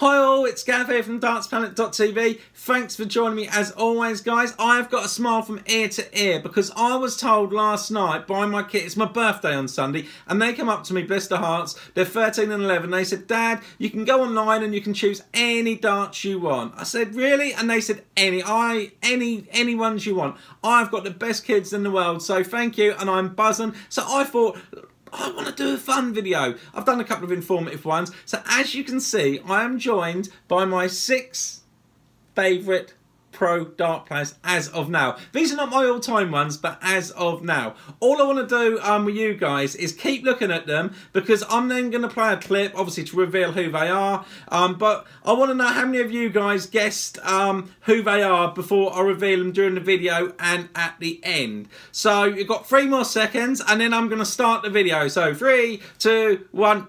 Hi all, it's Gav here from DartsPlanet.tv. Thanks for joining me as always guys. I've got a smile from ear to ear because I was told last night by my kids, it's my birthday on Sunday, and they come up to me, bless their hearts, they're 13 and 11, they said, Dad, you can go online and you can choose any darts you want. I said, really? And they said, any, I, any, any ones you want. I've got the best kids in the world, so thank you, and I'm buzzing. So I thought, I want to do a fun video. I've done a couple of informative ones. So as you can see, I am joined by my six favourite pro Dart players as of now. These are not my all-time ones, but as of now. All I want to do um, with you guys is keep looking at them because I'm then going to play a clip, obviously to reveal who they are. Um, but I want to know how many of you guys guessed um, who they are before I reveal them during the video and at the end. So you've got three more seconds and then I'm going to start the video. So three, two, one.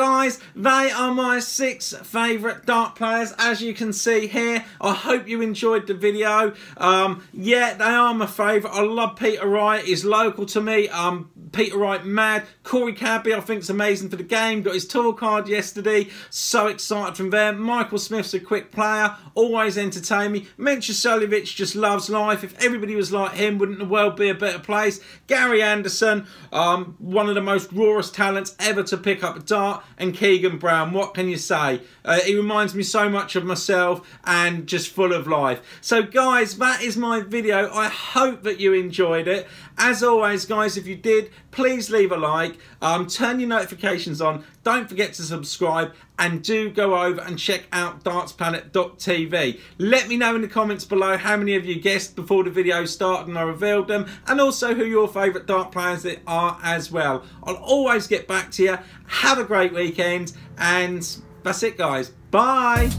Guys, they are my six favourite dart players as you can see here. I hope you enjoyed the video. Um, yeah, they are my favourite. I love Peter Wright, he's local to me. Um, Peter Wright mad. Corey Cadby I think is amazing for the game. Got his tour card yesterday. So excited from there. Michael Smith's a quick player. Always entertain me. Mensur Suljovic just loves life. If everybody was like him, wouldn't the world be a better place? Gary Anderson, um, one of the most rawest talents ever to pick up a dart. And Keegan Brown, what can you say? Uh, he reminds me so much of myself and just full of life. So guys, that is my video. I hope that you enjoyed it. As always, guys, if you did, please leave a like. Um, turn your notifications on. Don't forget to subscribe and do go over and check out dartsplanet.tv. Let me know in the comments below how many of you guessed before the video started and I revealed them and also who your favourite dart players are as well. I'll always get back to you. Have a great weekend and that's it guys. Bye!